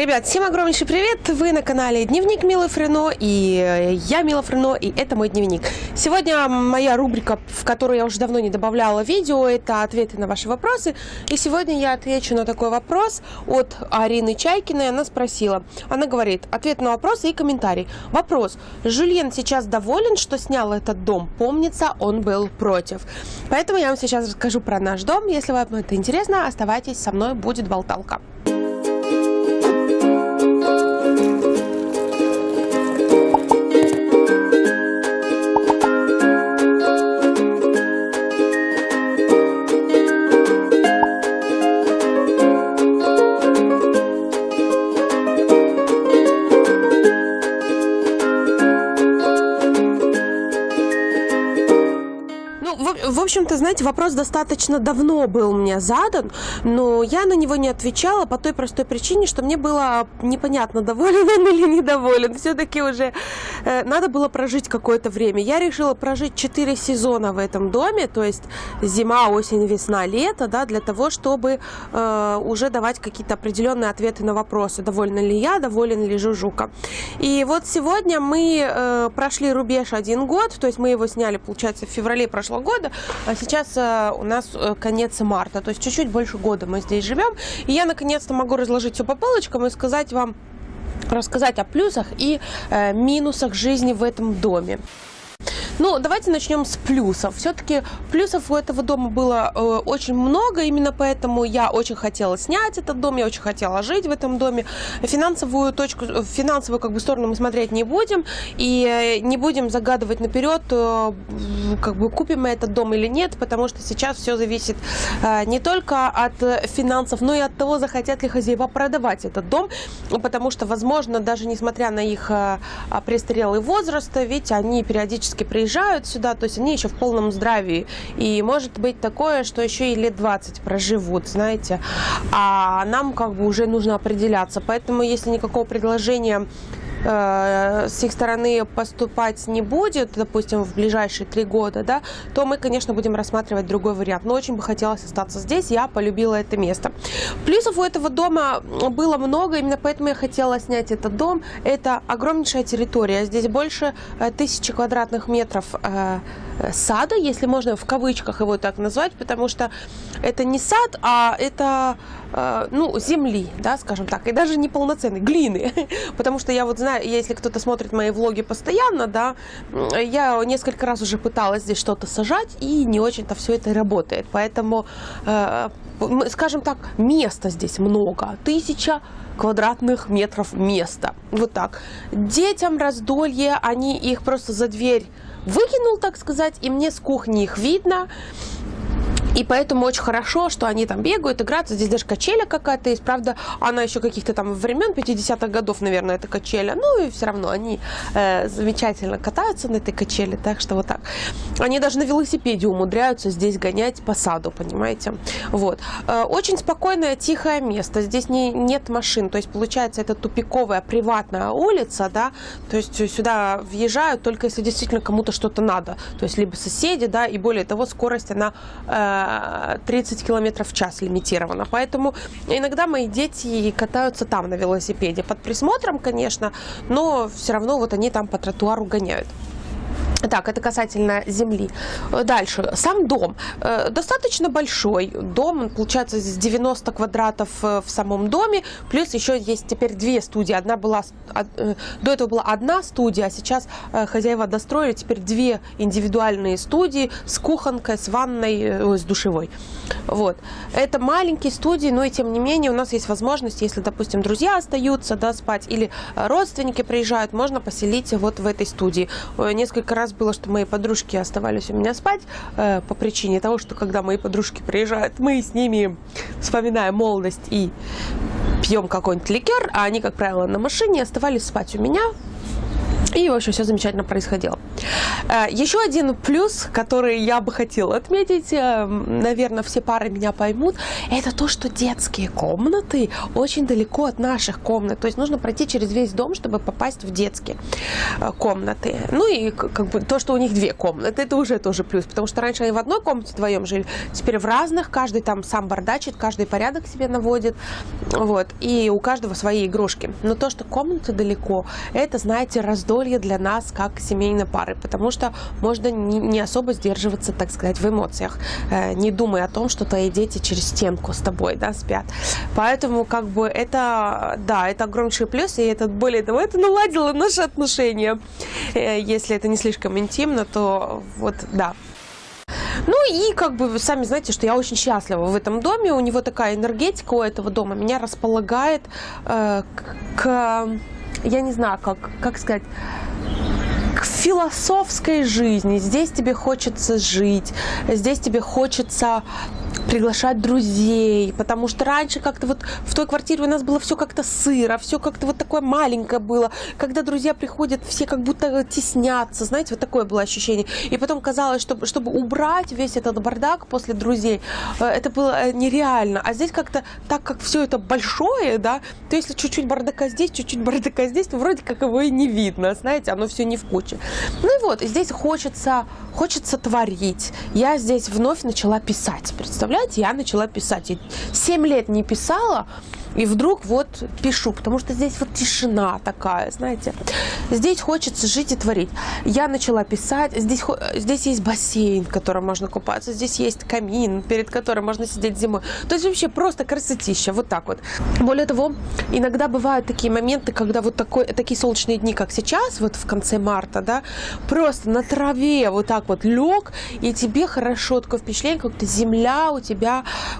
Ребят, всем огромнейший привет! Вы на канале Дневник Милы Френо, и я Мила Френо, и это мой дневник. Сегодня моя рубрика, в которую я уже давно не добавляла видео, это ответы на ваши вопросы. И сегодня я отвечу на такой вопрос от Арины Чайкиной. Она спросила, она говорит, ответ на вопрос и комментарий. Вопрос. Жюльен сейчас доволен, что снял этот дом? Помнится, он был против. Поэтому я вам сейчас расскажу про наш дом. Если вам это интересно, оставайтесь со мной, будет болталка. Общем-то, знаете, вопрос достаточно давно был мне задан, но я на него не отвечала по той простой причине, что мне было непонятно, доволен он или недоволен. Все-таки уже э, надо было прожить какое-то время. Я решила прожить 4 сезона в этом доме, то есть зима, осень, весна, лето, да, для того, чтобы э, уже давать какие-то определенные ответы на вопросы, довольна ли я, доволен ли Жужука. И вот сегодня мы э, прошли рубеж один год, то есть мы его сняли, получается, в феврале прошлого года, сейчас э, у нас э, конец марта, то есть чуть-чуть больше года мы здесь живем. И я наконец-то могу разложить все по полочкам и сказать вам, рассказать о плюсах и э, минусах жизни в этом доме. Ну, давайте начнем с плюсов. Все-таки плюсов у этого дома было э, очень много, именно поэтому я очень хотела снять этот дом, я очень хотела жить в этом доме. Финансовую точку, финансовую как бы сторону мы смотреть не будем и э, не будем загадывать наперед, э, как бы купим мы этот дом или нет, потому что сейчас все зависит э, не только от финансов, но и от того, захотят ли хозяева продавать этот дом, потому что, возможно, даже несмотря на их э, престарелый возраст, ведь они периодически приезжают приезжают сюда, то есть они еще в полном здравии. И может быть такое, что еще и лет 20 проживут, знаете. А нам как бы уже нужно определяться. Поэтому если никакого предложения Э, с их стороны поступать не будет, допустим, в ближайшие три года, да, то мы, конечно, будем рассматривать другой вариант. Но очень бы хотелось остаться здесь, я полюбила это место. Плюсов у этого дома было много, именно поэтому я хотела снять этот дом. Это огромнейшая территория, здесь больше э, тысячи квадратных метров э, сада, если можно в кавычках его так назвать, потому что это не сад, а это ну, земли, да, скажем так, и даже не полноценной, глины, потому что я вот знаю, если кто-то смотрит мои влоги постоянно, да, я несколько раз уже пыталась здесь что-то сажать, и не очень-то все это работает. Поэтому, э, скажем так, места здесь много. Тысяча квадратных метров места. Вот так. Детям раздолье, они их просто за дверь выкинул, так сказать, и мне с кухни их видно. И поэтому очень хорошо, что они там бегают, играются. Здесь даже качеля какая-то есть. Правда, она еще каких-то там времен 50-х годов, наверное, эта качеля. Ну и все равно они э, замечательно катаются на этой качели. Так что вот так. Они даже на велосипеде умудряются здесь гонять по саду, понимаете? Вот. Э, очень спокойное, тихое место. Здесь не, нет машин. То есть, получается, это тупиковая приватная улица, да. То есть сюда въезжают только если действительно кому-то что-то надо. То есть либо соседи, да, и более того, скорость она... Э, 30 километров в час лимитировано. Поэтому иногда мои дети катаются там на велосипеде. Под присмотром, конечно, но все равно вот они там по тротуару гоняют. Так, это касательно земли. Дальше. Сам дом. Э, достаточно большой дом. Получается, здесь 90 квадратов э, в самом доме. Плюс еще есть теперь две студии. Одна была... Э, до этого была одна студия, а сейчас хозяева достроили теперь две индивидуальные студии с кухонкой, с ванной, с душевой. Вот. Это маленькие студии, но и тем не менее у нас есть возможность, если, допустим, друзья остаются да, спать или родственники приезжают, можно поселить вот в этой студии. Несколько раз раз было, что мои подружки оставались у меня спать э, по причине того, что когда мои подружки приезжают, мы с ними вспоминаем молодость и пьем какой-нибудь ликер, а они, как правило, на машине оставались спать у меня. И, в общем, все замечательно происходило. Э, еще один плюс, который я бы хотела отметить, э, наверное, все пары меня поймут, это то, что детские комнаты очень далеко от наших комнат. То есть нужно пройти через весь дом, чтобы попасть в детские э, комнаты. Ну и как бы то, что у них две комнаты, это уже тоже плюс. Потому что раньше они в одной комнате вдвоем жили, теперь в разных, каждый там сам бардачит, каждый порядок себе наводит. Вот. И у каждого свои игрушки. Но то, что комнаты далеко, это, знаете, раздор раздолье для нас как семейной пары, потому что можно не особо сдерживаться, так сказать, в эмоциях, э, не думая о том, что твои дети через стенку с тобой, да, спят. Поэтому, как бы, это, да, это огромнейший плюс, и это, более того, это наладило наши отношения. Э, если это не слишком интимно, то вот, да, ну и как бы вы сами знаете, что я очень счастлива в этом доме. У него такая энергетика у этого дома меня располагает э, к я не знаю, как, как сказать, к философской жизни. Здесь тебе хочется жить, здесь тебе хочется приглашать друзей, потому что раньше как-то вот в той квартире у нас было все как-то сыро, все как-то вот такое маленькое было. Когда друзья приходят, все как будто теснятся, знаете, вот такое было ощущение. И потом казалось, чтобы, чтобы убрать весь этот бардак после друзей, э, это было э, нереально. А здесь как-то, так как все это большое, да, то если чуть-чуть бардака здесь, чуть-чуть бардака здесь, то вроде как его и не видно, знаете, оно все не в куче. Ну и вот, здесь хочется, хочется творить. Я здесь вновь начала писать, представляете? Я начала писать. Семь лет не писала, и вдруг вот пишу, потому что здесь вот тишина такая, знаете. Здесь хочется жить и творить. Я начала писать. Здесь, здесь есть бассейн, в котором можно купаться. Здесь есть камин, перед которым можно сидеть зимой. То есть вообще просто красотища. Вот так вот. Более того, иногда бывают такие моменты, когда вот такой, такие солнечные дни, как сейчас, вот в конце марта, да, просто на траве вот так вот лег, и тебе хорошо, такое впечатление, как-то земля у тебя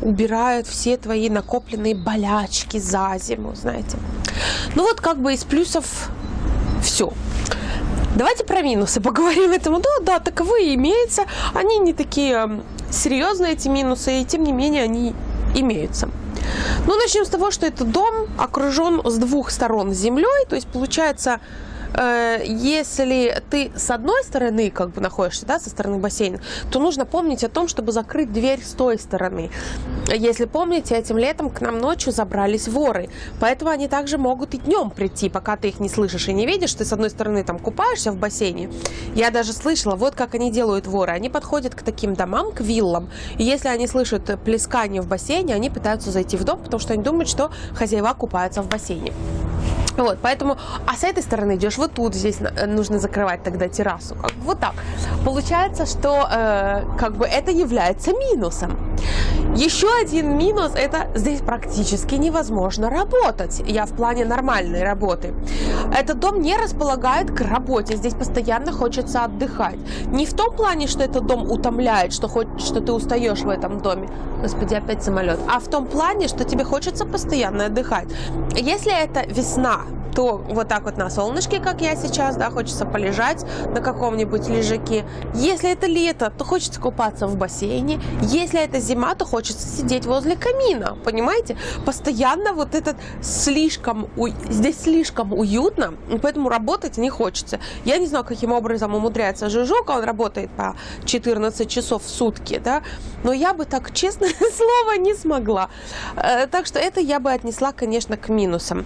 убирает все твои накопленные болячки за зиму, знаете. Ну вот как бы из плюсов все. Давайте про минусы поговорим этому. Да, да, таковые имеются. Они не такие серьезные, эти минусы, и тем не менее они имеются. Ну, начнем с того, что этот дом окружен с двух сторон землей, то есть получается Э, если ты с одной стороны как бы находишься, да, со стороны бассейна, то нужно помнить о том, чтобы закрыть дверь с той стороны. Если помните, этим летом к нам ночью забрались воры, поэтому они также могут и днем прийти, пока ты их не слышишь и не видишь. Ты с одной стороны там купаешься в бассейне. Я даже слышала, вот как они делают воры. Они подходят к таким домам, к виллам, и если они слышат плескание в бассейне, они пытаются зайти в дом, потому что они думают, что хозяева купаются в бассейне. Вот, поэтому, а с этой стороны идешь вот тут, здесь нужно закрывать тогда террасу. Как, вот так. Получается, что э, как бы это является минусом. Еще один минус – это здесь практически невозможно работать. Я в плане нормальной работы. Этот дом не располагает к работе. Здесь постоянно хочется отдыхать. Не в том плане, что этот дом утомляет, что, хоть, что ты устаешь в этом доме. Господи, опять самолет. А в том плане, что тебе хочется постоянно отдыхать. Если это весна, то вот так вот на солнышке, как я сейчас, да, хочется полежать на каком-нибудь лежаке. Если это лето, то хочется купаться в бассейне. Если это зима, то хочется сидеть возле камина, понимаете? Постоянно вот этот слишком, здесь слишком уютно, поэтому работать не хочется. Я не знаю, каким образом умудряется Жижок, он работает по 14 часов в сутки, да, но я бы так, честное слово, не смогла. Э, так что это я бы отнесла, конечно, к минусам.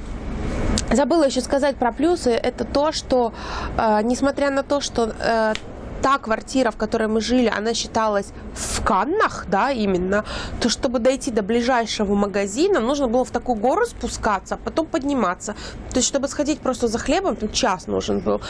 Забыла еще сказать про плюсы. Это то, что, э, несмотря на то, что э, та квартира, в которой мы жили, она считалась в Каннах, да, именно, то чтобы дойти до ближайшего магазина, нужно было в такую гору спускаться, а потом подниматься. То есть, чтобы сходить просто за хлебом, там час нужен был.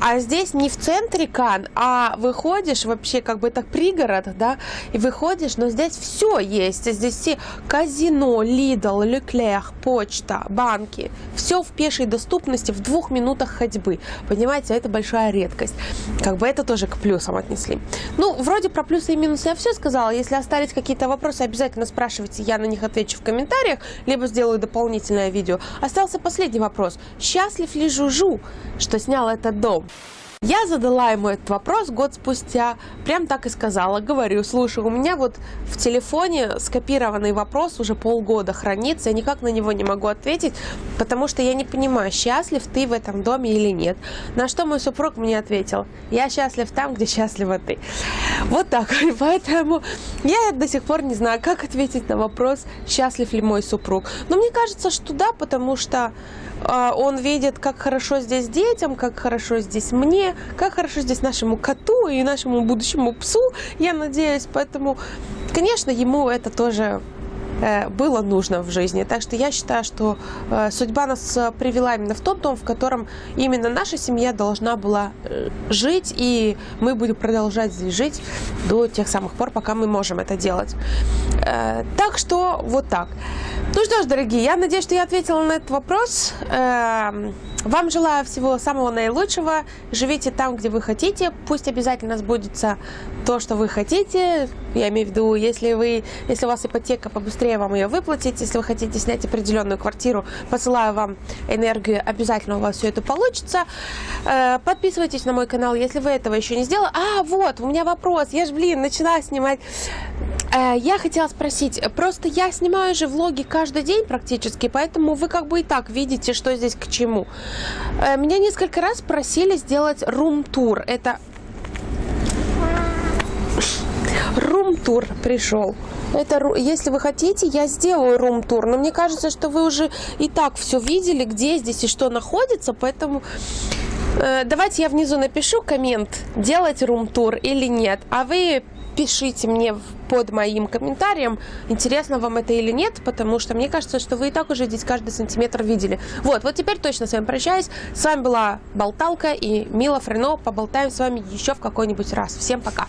А здесь не в центре Кан, а выходишь вообще, как бы это пригород, да, и выходишь, но здесь все есть. Здесь все казино, Лидл, Леклер, почта, банки. Все в пешей доступности в двух минутах ходьбы. Понимаете, это большая редкость. Как бы это тоже к плюсам отнесли. Ну, вроде про плюсы и минусы я все сказала. Если остались какие-то вопросы, обязательно спрашивайте, я на них отвечу в комментариях, либо сделаю дополнительное видео. Остался последний вопрос. Счастлив ли Жужу, что снял этот дом? Я задала ему этот вопрос год спустя, прям так и сказала, говорю, слушай, у меня вот в телефоне скопированный вопрос уже полгода хранится, я никак на него не могу ответить, потому что я не понимаю, счастлив ты в этом доме или нет. На что мой супруг мне ответил, я счастлив там, где счастлива ты. Вот так, поэтому я до сих пор не знаю, как ответить на вопрос, счастлив ли мой супруг. Но мне кажется, что да, потому что он видит, как хорошо здесь детям, как хорошо здесь мне, как хорошо здесь нашему коту и нашему будущему псу, я надеюсь. Поэтому, конечно, ему это тоже э, было нужно в жизни. Так что я считаю, что э, судьба нас привела именно в тот дом, в котором именно наша семья должна была э, жить, и мы будем продолжать здесь жить до тех самых пор, пока мы можем это делать. Так что вот так. Ну что ж, дорогие, я надеюсь, что я ответила на этот вопрос. Эм, вам желаю всего самого наилучшего. Живите там, где вы хотите. Пусть обязательно сбудется то, что вы хотите. Я имею в виду, если, вы, если у вас ипотека, побыстрее вам ее выплатить. Если вы хотите снять определенную квартиру, посылаю вам энергию. Обязательно у вас все это получится. Э, подписывайтесь на мой канал, если вы этого еще не сделали. А, вот, у меня вопрос. Я же, блин, начала снимать Э, я хотела спросить, просто я снимаю же влоги каждый день практически, поэтому вы как бы и так видите, что здесь к чему. Э, меня несколько раз просили сделать рум-тур. Это рум-тур пришел. Это, если вы хотите, я сделаю рум-тур. Но мне кажется, что вы уже и так все видели, где здесь и что находится, поэтому э, давайте я внизу напишу коммент, делать рум-тур или нет. А вы пишите мне под моим комментарием, интересно вам это или нет, потому что мне кажется, что вы и так уже здесь каждый сантиметр видели. Вот, вот теперь точно с вами прощаюсь. С вами была Болталка и Мила Френо. Поболтаем с вами еще в какой-нибудь раз. Всем пока!